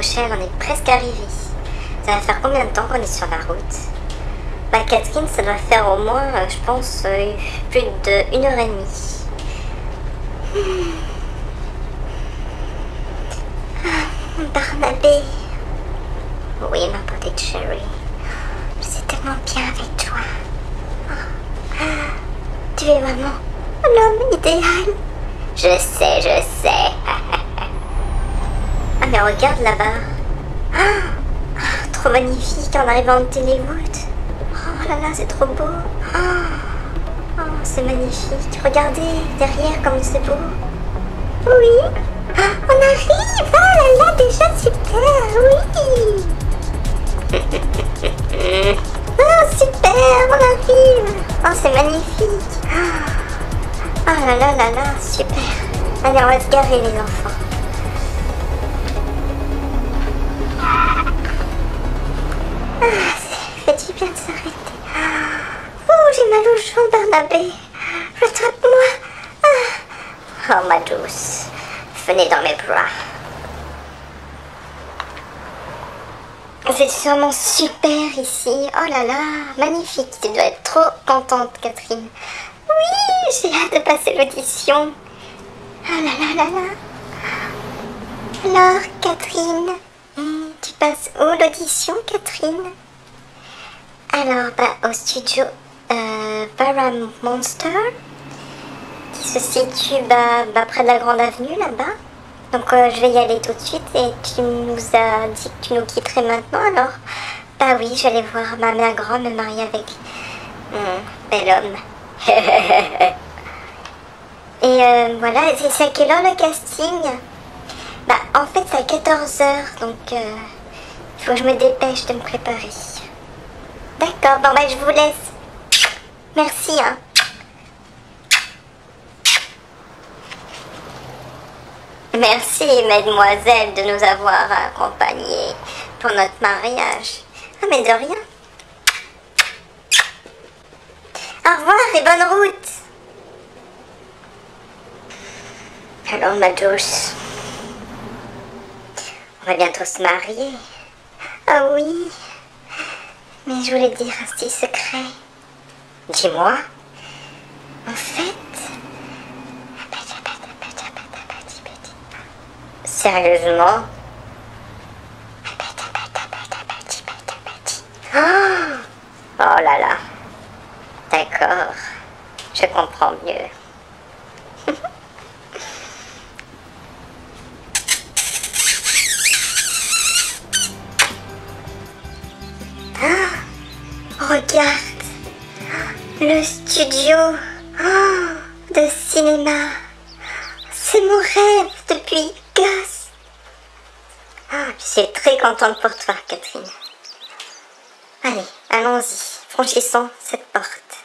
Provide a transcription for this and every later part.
on est presque arrivé. Ça va faire combien de temps qu'on est sur la route? Bah Catherine, ça doit faire au moins, euh, je pense, euh, plus de une heure et demie. Hmm. Ah, Barnabé. Oui, ma petite chérie. Suis tellement bien avec toi. Ah. Tu es vraiment l'homme idéal. Je sais, je sais. ah, mais regarde là-bas. Ah, trop magnifique en arrivant de Téléwood. Oh là là, c'est trop beau. Oh, c'est magnifique. Regardez derrière comme c'est beau. Oui. Ah, on arrive. Oh là là, déjà super. Oui. oh, super, on arrive. Oh, c'est magnifique. Oh là là là là, super. Allez, on va se garer les enfants. Bien de s'arrêter. Oh, j'ai mal aux jambes, Barnabé. Rattrape-moi. Ah. Oh, ma douce. Venez dans mes bras. C'est sûrement super ici. Oh là là, magnifique. Tu dois être trop contente, Catherine. Oui, j'ai hâte de passer l'audition. Oh là là là là. Alors, Catherine, hmm, tu passes où l'audition, Catherine? Alors, bah, au studio euh, Monster, qui se situe bah, bah, près de la Grande Avenue, là-bas. Donc euh, je vais y aller tout de suite et tu nous as dit que tu nous quitterais maintenant alors Bah oui, aller voir ma mère grande me marier avec mon bel homme. et euh, voilà, c'est à quelle heure le casting? Bah en fait c'est à 14h donc il euh, faut que je me dépêche de me préparer. D'accord, bon bah je vous laisse. Merci hein. Merci, mesdemoiselles, de nous avoir accompagnés pour notre mariage. Ah, mais de rien. Au revoir et bonne route. Alors, ma douce, on va bientôt se marier. Ah oui, mais je voulais dire un petit secret. Dis-moi. En fait, Sérieusement? Oh là là. D'accord. Je comprends mieux. Le studio de cinéma. C'est mon rêve depuis ah, je suis très contente pour toi, Catherine. Allez, allons-y, franchissons cette porte.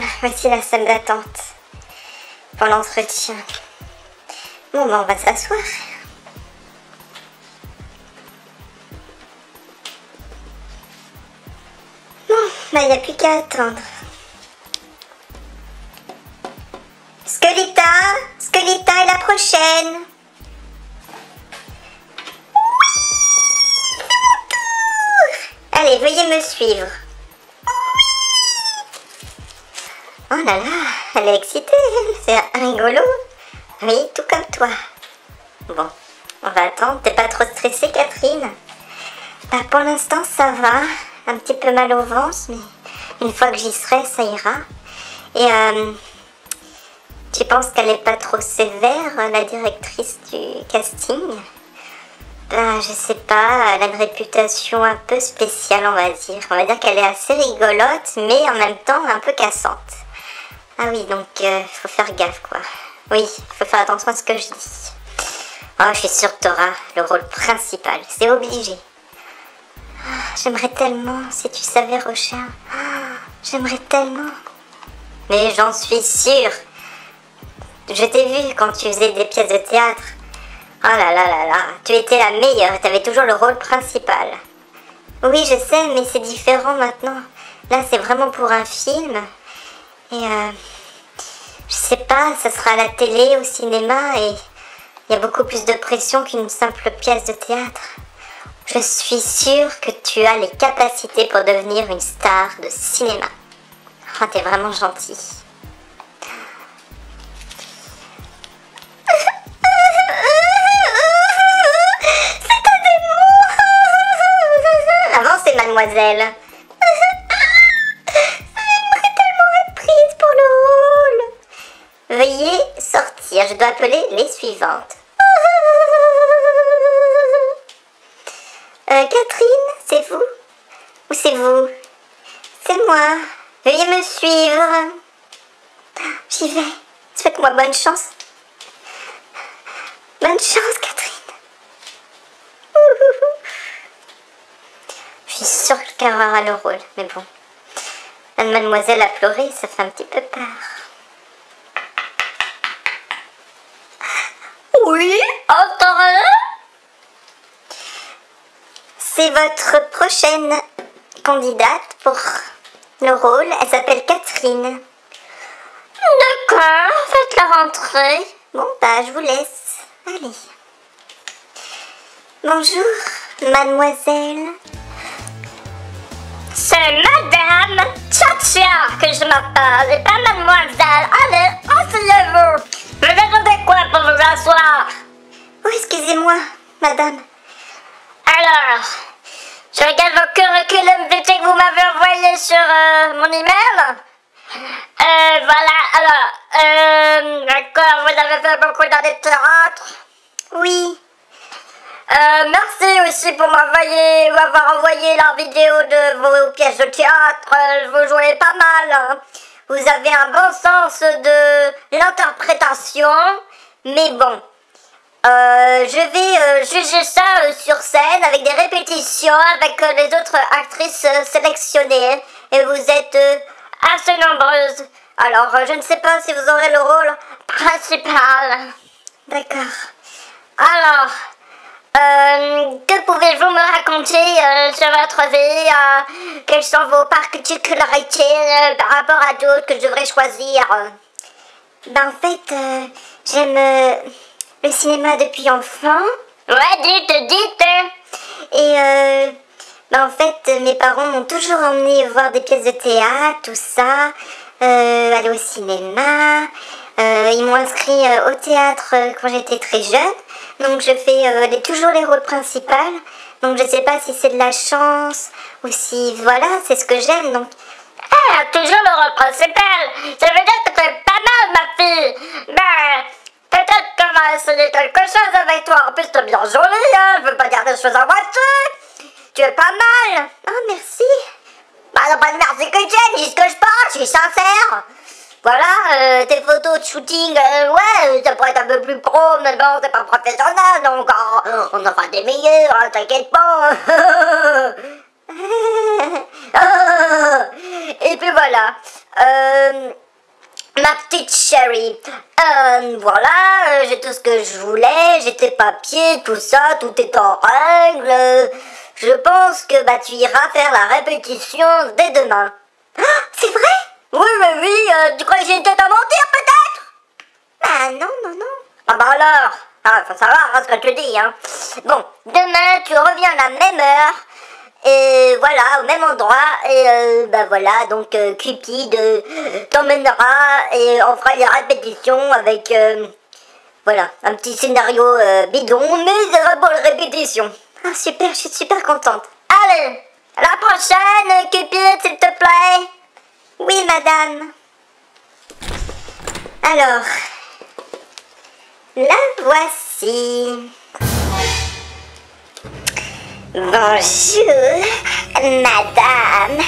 Ah, voici la salle d'attente pour l'entretien. Bon, ben on va s'asseoir. Ben il n'y a plus qu'à attendre. Skelita, Skelita est la prochaine. Allez, veuillez me suivre. Oh là là, elle est excitée, c'est rigolo. Oui, tout comme toi. Bon, on va attendre. T'es pas trop stressée, Catherine? Bah, pour l'instant, ça va. Un petit peu mal au ventre, mais une fois que j'y serai, ça ira. Et euh, tu penses qu'elle n'est pas trop sévère, la directrice du casting? Ben, je sais pas, elle a une réputation un peu spéciale, on va dire. On va dire qu'elle est assez rigolote, mais en même temps un peu cassante. Ah oui, donc euh, faut faire gaffe, quoi. Oui, faut faire attention à ce que je dis. Oh, je suis sûre que le rôle principal, c'est obligé. J'aimerais tellement, si tu savais, Rocher. Ah, j'aimerais tellement. Mais j'en suis sûre. Je t'ai vu quand tu faisais des pièces de théâtre. Oh là là là là, tu étais la meilleure, tu avais toujours le rôle principal. Oui, je sais, mais c'est différent maintenant. Là, c'est vraiment pour un film. Et euh, je sais pas, ça sera à la télé, au cinéma, et il y a beaucoup plus de pression qu'une simple pièce de théâtre. Je suis sûre que tu as les capacités pour devenir une star de cinéma. Oh, t'es vraiment gentil. Avancez, mademoiselle. J'aimerais tellement être prise pour le rôle. Veuillez sortir, je dois appeler les suivantes. C'est vous C'est moi. Veuillez me suivre. J'y vais. Souhaite-moi bonne chance. Bonne chance, Catherine. Je suis sûre qu'elle aura le rôle, mais bon. Mademoiselle a pleuré, ça fait un petit peu peur. Oui, entendez C'est votre prochaine candidate pour le rôle. Elle s'appelle Catherine. D'accord, faites la rentrée. Bon, bah, je vous laisse. Allez. Bonjour, mademoiselle. C'est madame Tcha que je m'appelle, et pas mademoiselle. Allez, asseyez-vous. Vous attendez quoi pour vous asseoir? Oh, excusez-moi, madame. Alors, je regarde vos curriculum vitae que vous m'avez envoyé sur euh, mon email. Euh, voilà, alors, euh, d'accord, vous avez fait beaucoup dans des théâtres Oui. Euh, merci aussi pour m'avoir envoyé la vidéo de vos pièces de théâtre. Euh, Vous jouez pas mal. hein. Vous avez un bon sens de l'interprétation. Mais bon, euh, je vais euh, juger ça euh, sur scène avec des répétitions avec euh, les autres actrices sélectionnées. Et vous êtes assez nombreuses. Alors, je ne sais pas si vous aurez le rôle principal. D'accord. Alors, que pouvez-vous me raconter sur votre vie Quelles sont vos particularités par rapport à d'autres que je devrais choisir? Ben en fait, j'aime le cinéma depuis enfant. Ouais, dites, dites Et euh, ben en fait, mes parents m'ont toujours emmené voir des pièces de théâtre, tout ça, euh, aller au cinéma. Euh, ils m'ont inscrit euh, au théâtre quand j'étais très jeune. Donc je fais les- toujours les rôles principaux. Donc je sais pas si c'est de la chance ou si voilà, c'est ce que j'aime. Donc ah, toujours le rôle principal. Ça veut dire que t'es pas mal, ma fille. Ben, va essayer quelque chose avec toi. En plus, t'es bien jolie, hein. Je veux pas dire des choses à moitié. Tu es pas mal. Oh, merci. Bah, non, pas de merci que tu dis ce que je pense, je suis sincère. Voilà, euh, tes photos de shooting, euh, ouais, ça pourrait être un peu plus pro, mais bon, c'est pas professionnel, donc euh, on aura des meilleurs, hein, t'inquiète pas. Et puis voilà. Euh, ma petite chérie. Euh, voilà, euh, j'ai tout ce que je voulais, j'ai tes papiers, tout ça, tout est en règle. Je pense que bah, tu iras faire la répétition dès demain. Ah, c'est vrai? Oui, oui, oui, euh, tu crois que j'ai une à mentir peut-être? Bah non, non, non. Ah bah alors? Ah, faut savoir hein, ce que tu dis, hein. Bon, demain, tu reviens à la même heure. Et voilà, au même endroit. Et euh, bah voilà, donc euh, Cupid t'emmènera et on fera les répétitions avec... euh, voilà, un petit scénario euh, bidon, mais il y aura bonne répétition. Ah super, je suis super contente. Allez, à la prochaine, Cupid, s'il te plaît. Oui, madame. Alors, la voici. Bonjour, madame.